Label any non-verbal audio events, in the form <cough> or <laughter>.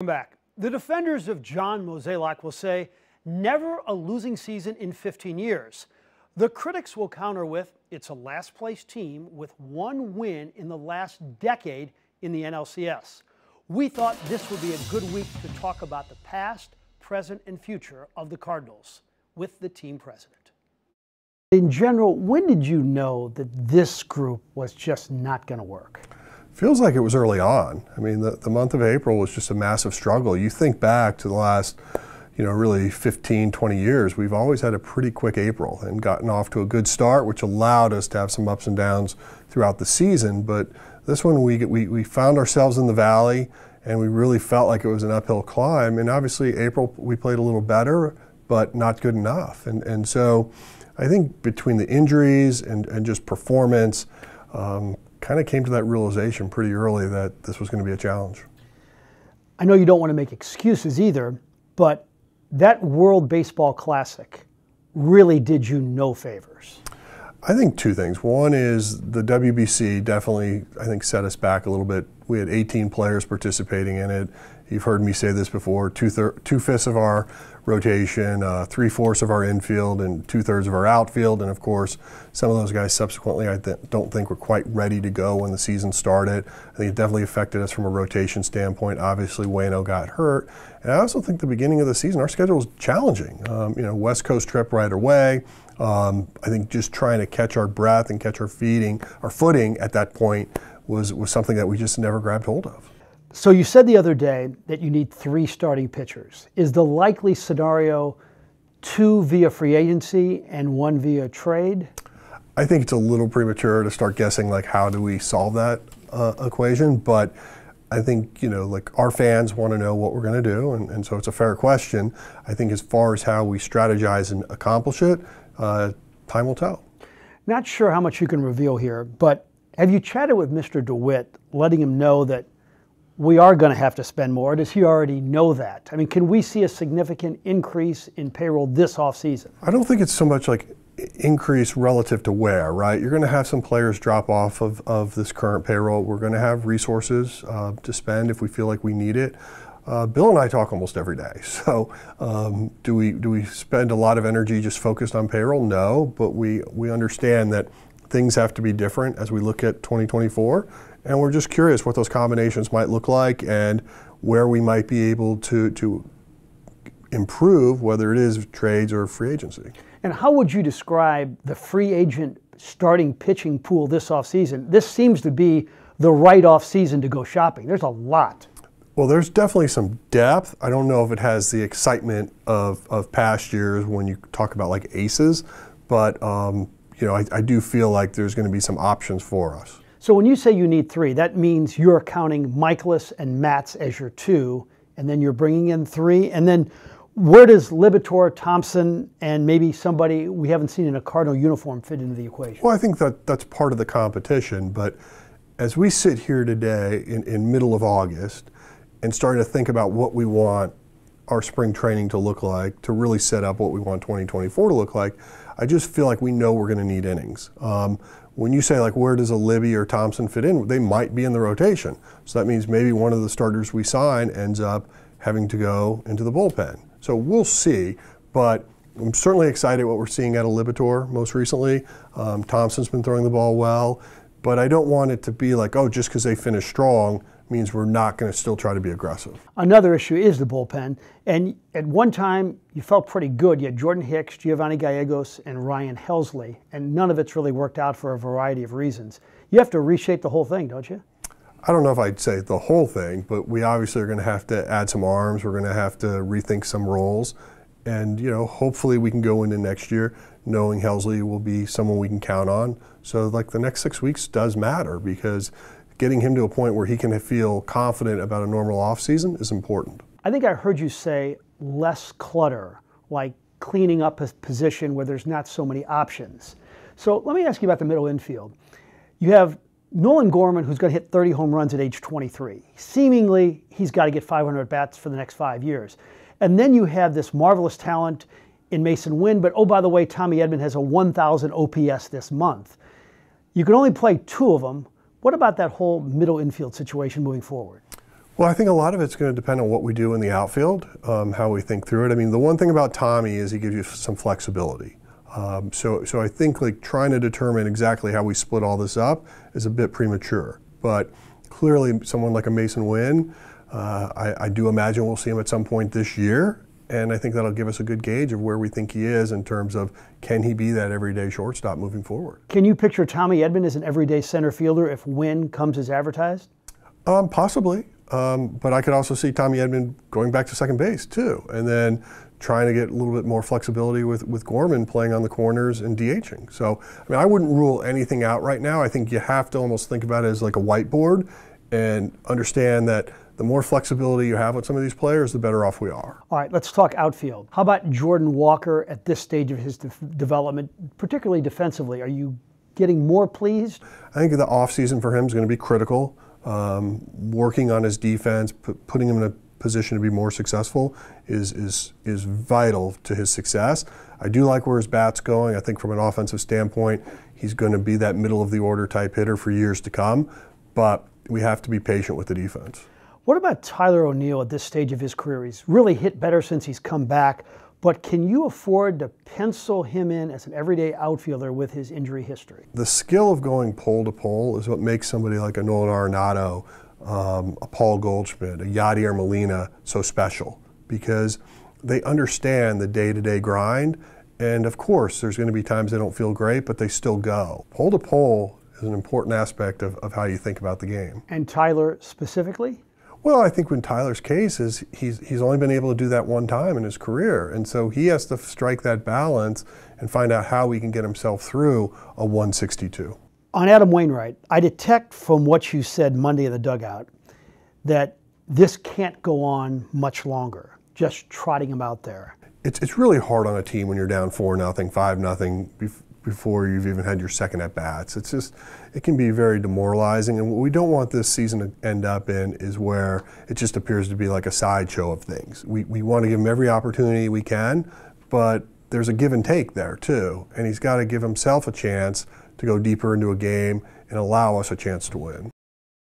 Welcome back. The defenders of John Mozeliak will say, never a losing season in 15 years. The critics will counter with, it's a last place team with one win in the last decade in the NLCS. We thought this would be a good week to talk about the past, present, and future of the Cardinals with the team president. In general, when did you know that this group was just not going to work? Feels like it was early on. I mean, the, the month of April was just a massive struggle. You think back to the last, you know, really 15, 20 years, we've always had a pretty quick April and gotten off to a good start, which allowed us to have some ups and downs throughout the season. But this one, we, we, we found ourselves in the valley and we really felt like it was an uphill climb. And obviously, April, we played a little better, but not good enough. And, and so, I think between the injuries and, and just performance, um, kind of came to that realization pretty early that this was going to be a challenge. I know you don't want to make excuses either, but that World Baseball Classic really did you no favors. I think two things. One is the WBC definitely, I think, set us back a little bit. We had 18 players participating in it. You've heard me say this before. Two, two fifths of our rotation, uh, three fourths of our infield, and two thirds of our outfield. And of course, some of those guys subsequently I th- don't think were quite ready to go when the season started. I think it definitely affected us from a rotation standpoint. Obviously, Wayno got hurt. And I also think the beginning of the season, our schedule was challenging. Um, you know, West Coast trip right away. Um, I think just trying to catch our breath and catch our feeding, our footing at that point was, was something that we just never grabbed hold of. So you said the other day that you need three starting pitchers. Is the likely scenario two via free agency and one via trade? I think it's a little premature to start guessing like how do we solve that uh, equation, but I think you know like our fans want to know what we're going to do, and, and, so it's a fair question. I think as far as how we strategize and accomplish it, uh, time will tell. Not sure how much you can reveal here, but have you chatted with Mr. DeWitt, letting him know that we are going to have to spend more. Does he already know that? I mean, can we see a significant increase in payroll this offseason? I don't think it's so much like increase relative to where, right? You're going to have some players drop off of, of this current payroll. We're going to have resources uh, to spend if we feel like we need it. Uh, Bill and I talk almost every day. <laughs> So, um, do we do we spend a lot of energy just focused on payroll? No, but we we understand that things have to be different as we look at 2024 and we're just curious what those combinations might look like and where we might be able to, to improve, whether it is trades or free agency. And how would you describe the free agent starting pitching pool this offseason? This seems to be the right offseason to go shopping. There's a lot. Well, there's definitely some depth. I don't know if it has the excitement of, of past years when you talk about like aces, but um, you know, I, I do feel like there's going to be some options for us. So when you say you need three, that means you're counting Mikolas and Matz as your two, and then you're bringing in three, and then where does Liberatore, Thompson, and maybe somebody we haven't seen in a Cardinal uniform fit into the equation? Well, I think that that's part of the competition, but as we sit here today in, in middle of August and starting to think about what we want our spring training to look like, to really set up what we want 2024 to look like, I just feel like we know we're going to need innings. Um, when you say like where does a Libby or Thompson fit in, they might be in the rotation. So that means maybe one of the starters we sign ends up having to go into the bullpen. So we'll see, but I'm certainly excited what we're seeing out of Liberatore most recently. Um, Thompson's been throwing the ball well, but I don't want it to be like, oh, just because they finish strong, means we're not going to still try to be aggressive. Another issue is the bullpen. And at one time, you felt pretty good. You had Jordan Hicks, Giovanni Gallegos, and Ryan Helsley, and none of it's really worked out for a variety of reasons. You have to reshape the whole thing, don't you? I don't know if I'd say the whole thing, but we obviously are going to have to add some arms. We're going to have to rethink some roles. And, you know, hopefully we can go into next year knowing Helsley will be someone we can count on. So, like, the next six weeks does matter because getting him to a point where he can feel confident about a normal offseason is important. I think I heard you say less clutter, like cleaning up a position where there's not so many options. So let me ask you about the middle infield. You have Nolan Gorman, who's going to hit 30 home runs at age 23. Seemingly, he's got to get 500 bats for the next five years. And then you have this marvelous talent in Masyn Winn, but oh, by the way, Tommy Edman has a 1,000 OPS this month. You can only play two of them. What about that whole middle infield situation moving forward? Well, I think a lot of it's going to depend on what we do in the outfield, um, how we think through it. I mean, the one thing about Tommy is he gives you some flexibility. Um, so, so I think like trying to determine exactly how we split all this up is a bit premature. But clearly, someone like a Masyn Winn, uh, I, I do imagine we'll see him at some point this year, and I think that'll give us a good gauge of where we think he is in terms of can he be that everyday shortstop moving forward. Can you picture Tommy Edman as an everyday center fielder if Winn comes as advertised? Um, possibly. Um, but I could also see Tommy Edman going back to second base too, and then trying to get a little bit more flexibility with, with Gorman playing on the corners and DHing. So, I mean, I wouldn't rule anything out right now. I think you have to almost think about it as like a whiteboard and understand that the more flexibility you have with some of these players, the better off we are. All right, let's talk outfield. How about Jordan Walker at this stage of his de- development, particularly defensively? Are you getting more pleased? I think the offseason for him is going to be critical um, working on his defense, putting him in a position to be more successful is, is, is vital to his success. I do like where his bat's going. I think from an offensive standpoint, he's going to be that middle of the order type hitter for years to come, but we have to be patient with the defense. What about Tyler O'Neill at this stage of his career? He's really hit better since he's come back. But can you afford to pencil him in as an everyday outfielder with his injury history? The skill of going pole to pole is what makes somebody like a Nolan Arenado, um, a Paul Goldschmidt, a Yadier Molina so special because they understand the day to day grind. And of course, there's going to be times they don't feel great, but they still go. Pole to pole is an important aspect of, of how you think about the game. And Tyler specifically? Well, I think in Tyler's case is he's he's only been able to do that one time in his career, and so he has to strike that balance and find out how he can get himself through a 162. On Adam Wainwright, I detect from what you said Monday in the dugout that this can't go on much longer. Just trotting him out there. It's it's really hard on a team when you're down four nothing, five nothing before you've even had your second at bats. It's just, it can be very demoralizing. And what we don't want this season to end up in is where it just appears to be like a sideshow of things. We, we want to give him every opportunity we can, but there's a give and take there too. And he's got to give himself a chance to go deeper into a game and allow us a chance to win.